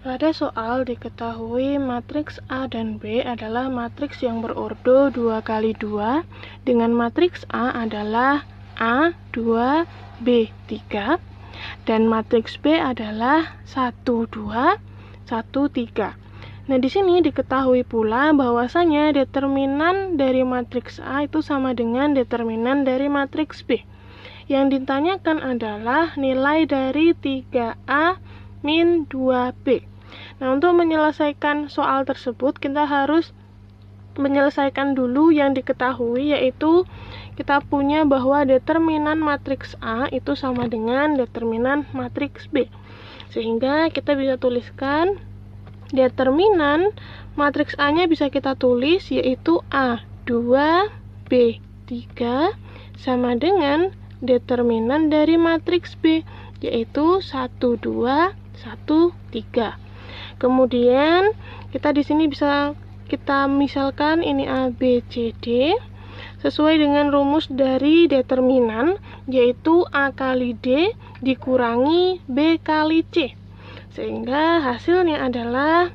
Pada soal diketahui matriks A dan B adalah matriks yang berordo 2 kali 2 dengan matriks A adalah A, 2, B, 3 dan matriks B adalah 1, 2, 1, 3. Nah, di sini diketahui pula bahwasanya determinan dari matriks A itu sama dengan determinan dari matriks B. Yang ditanyakan adalah nilai dari 3A min 2B. Nah, untuk menyelesaikan soal tersebut, kita harus menyelesaikan dulu yang diketahui, yaitu kita punya bahwa determinan matriks A itu sama dengan determinan matriks B. Sehingga kita bisa tuliskan determinan matriks A-nya bisa kita tulis yaitu A 2, B 3 sama dengan determinan dari matriks B yaitu 1, 2, 1, 3. Kemudian kita di sini bisa kita misalkan ini A, B, C, D sesuai dengan rumus dari determinan yaitu A kali D dikurangi B kali C. Sehingga hasilnya adalah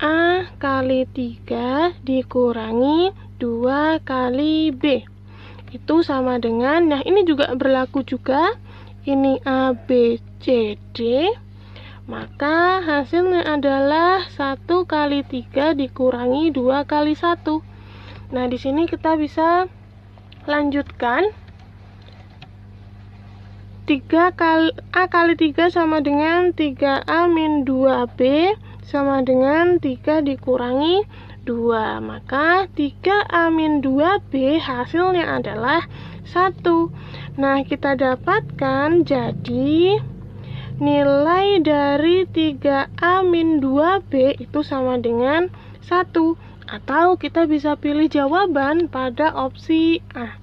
A kali 3 dikurangi 2 kali B. Itu sama dengan nah ini juga berlaku juga. Ini A, B, C, D maka hasilnya adalah 1 kali 3 dikurangi 2 kali 1. Nah, di sini kita bisa lanjutkan. 3 kali A kali 3 sama dengan 3A min 2B sama dengan 3 dikurangi 2 maka 3A min 2B hasilnya adalah 1 nah kita dapatkan jadi nilai dari 3A min 2B itu sama dengan 1 atau kita bisa pilih jawaban pada opsi A.